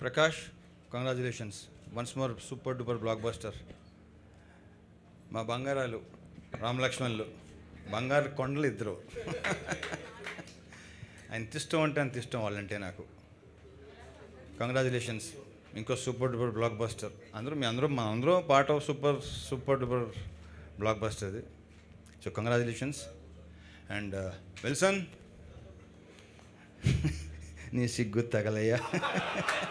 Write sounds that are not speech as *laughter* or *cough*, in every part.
Prakash congratulations once more super duper blockbuster మా బంగారాలు రామలక్ష్మణులు. బంగారు కొండలు ఇద్దరు. *laughs* ఆయన ఇష్టం అంటే అంత ఇష్టం వాళ్ళంటే నాకు. కంగ్రాచులేషన్స్ ఇంకో సూపర్ డూపర్ బ్లాక్ బస్టర్ అందరూ మీ అందరూ మా అందరూ part of super super duper blockbuster అది సో కంగ్రాచులేషన్స్ అండ్ విల్సన్ నీ సిగ్గు తగలయ్యా. *laughs*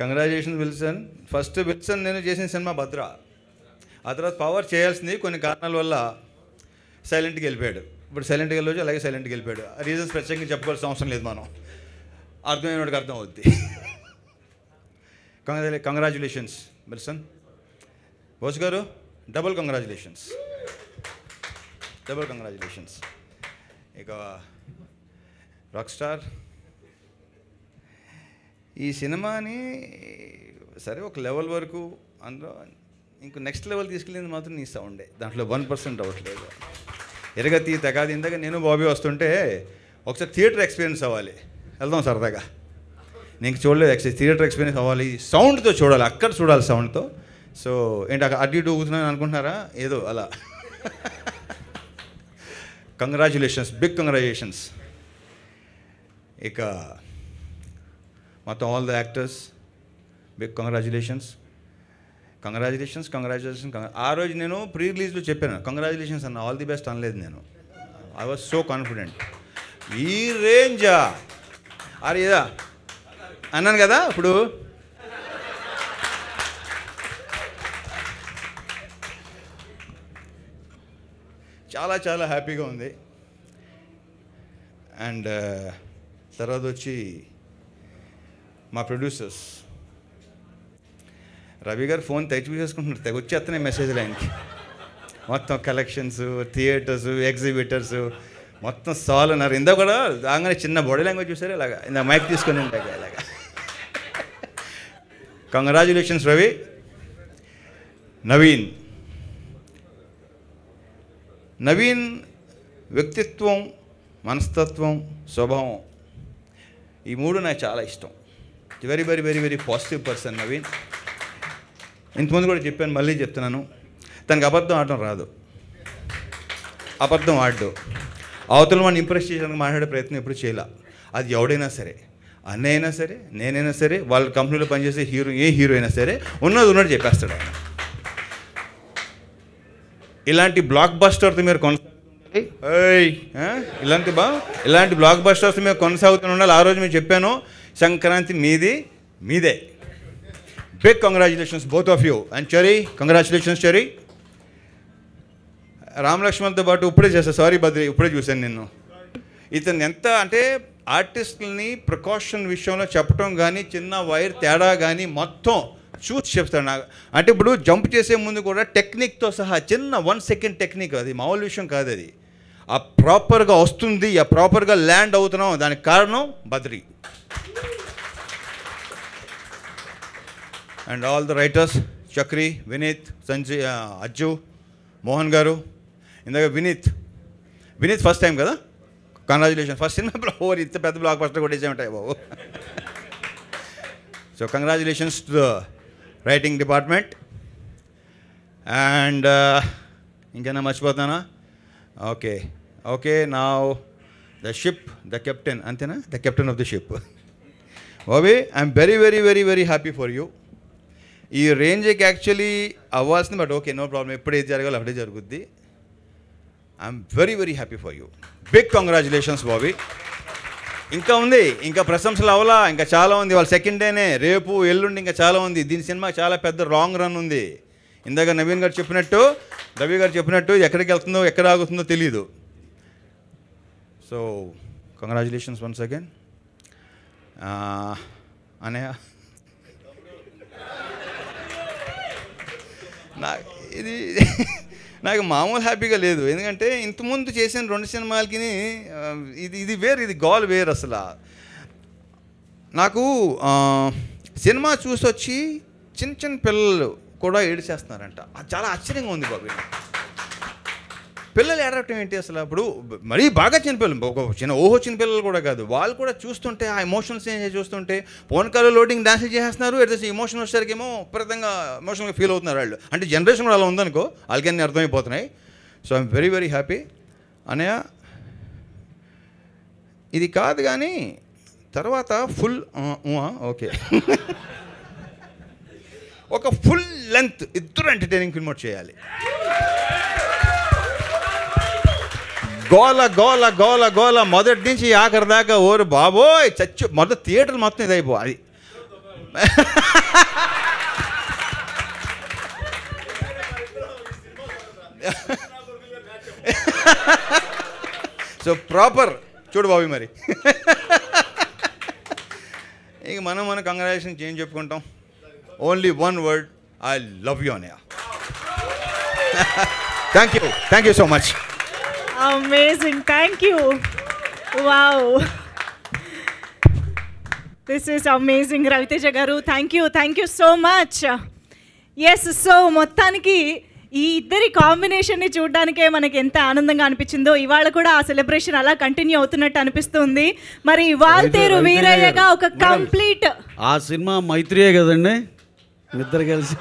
కంగ్రాచులేషన్ విల్సన్ ఫస్ట్ విల్సన్ నేను చేసిన సినిమా భద్ర. ఆ తర్వాత పవర్ చేయాల్సింది కొన్ని కారణాల వల్ల సైలెంట్కి వెళ్ళిపోయాడు. ఇప్పుడు సైలెంట్కి వెళ్ళొచ్చు అలాగే సైలెంట్కి వెళ్ళిపోయాడు. ఆ రీజన్స్ ప్రత్యేకంగా చెప్పుకోవాల్సిన అవసరం లేదు మనం. అర్థమైన వాడికి అర్థం అవుద్ది కంగ్రాచులేషన్స్ విల్సన్ బోస్ గారు డబుల్ కంగ్రాచులేషన్స్ డబుల్ కంగ్రాచులేషన్స్ ఇక రాక్ స్టార్ ఈ సినిమాని సరే ఒక లెవెల్ వరకు అందులో ఇంకో నెక్స్ట్ లెవెల్ తీసుకెళ్ళింది మాత్రం నీ సౌండే. దాంట్లో వన్ పర్సెంట్ డౌట్ లేదు. ఎరగతి తగాది ఇందాక నేను బాబీ వస్తుంటే ఒకసారి థియేటర్ ఎక్స్పీరియన్స్ అవ్వాలి. వెళ్దాం సరదాగా. నీకు చూడలేదు ఎక్స్ థియేటర్ ఎక్స్పీరియన్స్ అవ్వాలి. సౌండ్తో చూడాలి అక్కడ చూడాలి సౌండ్తో. సో ఏంటి అక్కడ అడ్డు ఇటు ఊగుతున్నాను అనుకుంటున్నారా? ఏదో అలా. కంగ్రాచులేషన్స్ బిగ్ కంగ్రాచులేషన్స్ ఇక మొత్తం all the actors big congratulations congratulations congratulations ఆ రోజు నేను ప్రీ రిలీజ్లో చెప్పాను. కంగ్రాచులేషన్స్ అన్న ఆల్ ది బెస్ట్ అనలేదు నేను. ఐ వాజ్ సో కాన్ఫిడెంట్ ఈ రేంజా అరే ఇదా. అన్నాను కదా ఇప్పుడు. చాలా చాలా హ్యాపీగా ఉంది. అండ్ తర్వాత వచ్చి మా ప్రొడ్యూసర్స్ రవి గారు ఫోన్ తెచ్చి చూసేసుకుంటున్నారు. తెగ వచ్చేస్తున్నాయి మెసేజ్లు ఆయనకి మొత్తం కలెక్షన్స్ థియేటర్స్ ఎగ్జిబిటర్స్ మొత్తం సాల్ అన్నారు ఇందా కూడా రాగానే చిన్న బాడీ లాంగ్వేజ్ చూసారు. ఇలాగా ఇందా మైక్ తీసుకొని ఉంటాయి ఇలాగా. కంగ్రాచులేషన్స్ రవి. నవీన్. నవీన్ వ్యక్తిత్వం మనస్తత్వం స్వభావం ఈ మూడు నాకు చాలా ఇష్టం. Very very very very positive person Naveen ఇంతకుముందు కూడా చెప్పాను మళ్ళీ చెప్తున్నాను. తనకి అబద్ధం ఆడటం రాదు. అబద్ధం ఆడు అవతల వాడిని ఇంప్రెస్ చేయడానికి మాట్లాడే ప్రయత్నం ఎప్పుడు చేయాల. అది ఎవడైనా సరే. అన్నయ్య అయినా సరే నేనైనా సరే వాళ్ళ కంపెనీలో పనిచేసే హీరో ఏ హీరో అయినా సరే ఉన్నది ఉన్నట్టు చెప్పేస్తాడు ఆయన. ఇలాంటి బ్లాక్ బస్టర్తో మీరు కొనసాగుతుండాలి? ఇలాంటి బా ఇలాంటి బ్లాక్ బస్టర్స్ మీరు కొనసాగుతూ ఉండాలి. ఆ రోజు మీరు చెప్పాను సంక్రాంతి మీది మీదే. Big congratulations both of you and Cherry congratulations Cherry రామలక్ష్మణ్తో పాటు ఇప్పుడే చేస్తా సారీ బద్రి ఇప్పుడే చూశాను నిన్ను. ఇతను ఎంత అంటే ఆర్టిస్టులని ప్రికాషన్ విషయంలో చెప్పడం కానీ చిన్న వైర్ తేడా కానీ మొత్తం చూసి చెప్తాడు నాకు. అంటే ఇప్పుడు జంప్ చేసే ముందు కూడా టెక్నిక్తో సహా చిన్న వన్ సెకండ్ టెక్నిక్ అది. మామూలు విషయం కాదు అది ఆ ప్రాపర్గా వస్తుంది ఆ ప్రాపర్గా ల్యాండ్ అవుతున్నాం దానికి కారణం Badri. And all the writers Chakri Vineeth Sanjay Ajju Mohan గారు. ఇందాక వినీత్ వినీత్ ఫస్ట్ టైం కదా? కంగ్రాచులేషన్ ఫస్ట్ సినిమా ఓవర్ ఇంత పెద్ద బ్లాక్ ఫస్ట్ కొట్టేసామంటాయి బాబు. So congratulations to the writing department and ఇంకేనా మర్చిపోతానా ఓకే ఓకే నా ద షిప్ ద కెప్టెన్ అంతేనా the captain of the ship ఓవే I'm very very very very happy for you ఈ రేంజ్కి actually అవ్వాల్సింది బట్ ఓకే నో ప్రాబ్లం ఎప్పుడైతే జరగాలో అప్పుడే జరుగుద్ది. I'm very very happy for you big congratulations Bobby ఇంకా ఉంది ఇంకా ప్రశంసలు అవలా ఇంకా చాలా ఉంది. వాళ్ళ సెకండ్ డేనే రేపు ఎల్లుండి ఇంకా చాలా ఉంది. దీని సినిమా చాలా పెద్ద రాంగ్ రన్ ఉంది. ఇందాక నవీన్ గారు చెప్పినట్టు రవి గారు చెప్పినట్టు ఎక్కడికి వెళ్తుందో ఎక్కడ ఆగుతుందో తెలియదు సో కంగ్రాచులేషన్స్ వన్స్ అగైన్ అనే నా ఇది *laughs* నాకు మామూలు హ్యాపీగా లేదు. ఎందుకంటే ఇంతకుముందు చేసిన రెండు సినిమాలకి uh, ఇది ఇది వేరు ఇది గోల్ వేరు అసలు. నాకు సినిమా చూసి వచ్చి చిన్న చిన్న పిల్లలు కూడా ఏడిచేస్తున్నారంట. అది చాలా ఆశ్చర్యంగా ఉంది బాబు. పిల్లలు ఏడవటం ఏంటి అసలు? అప్పుడు మరీ బాగా చిన్న పిల్లలు. ఒక చిన్న ఊహ చిన్న పిల్లలు కూడా కాదు. వాళ్ళు కూడా చూస్తుంటే ఆ ఎమోషన్స్ ఏం చూస్తుంటే ఫోన్ కాల్లో లోడింగ్ డాన్స్ చేసేస్తున్నారు. ఎట్ ద ఎమోషన్ వచ్చేసరికి ఏమో విపరీతంగా ఎమోషనల్గా ఫీల్ అవుతున్నారు వాళ్ళు. అంటే జనరేషన్ కూడా అలా ఉందనుకో వాళ్ళకన్నీ అర్థమైపోతున్నాయి. So I'm very very happy అనయ్య ఇది కాదు కానీ తర్వాత ఫుల్ ఓకే. *laughs* ఒక ఫుల్ లెంత్ ఇద్దరు ఎంటర్టైనింగ్ ఫిల్మ్ చేయాలి. గోల గోల గోల గోల. మొదటి నుంచి ఆఖరి దాకా ఓరు బాబోయ్ చచ్చు మొదటి థియేటర్ మొత్తం ఇదైపో అది. So proper. చూడు బాబు మరి. ఇక మనం మన కంగ్రాచులేషన్స్ ఏం చెప్పుకుంటాం? Only one word I love you Anaya thank you thank you so much amazing thank you wow this is amazing Ravi Teja గారు thank you thank you so much yes so మొత్తానికి ఈ ఇద్దరి కాంబినేషన్ని చూడడానికే మనకి ఎంత ఆనందంగా అనిపించిందో ఇవాళ కూడా ఆ సెలబ్రేషన్ అలా కంటిన్యూ అవుతున్నట్టు అనిపిస్తుంది. మరి వాల్తేరు వీరయ్యగా. ఒక. కంప్లీట్ ఆ సినిమా మైత్రియే కదండి? ఇద్దరు కలిసి.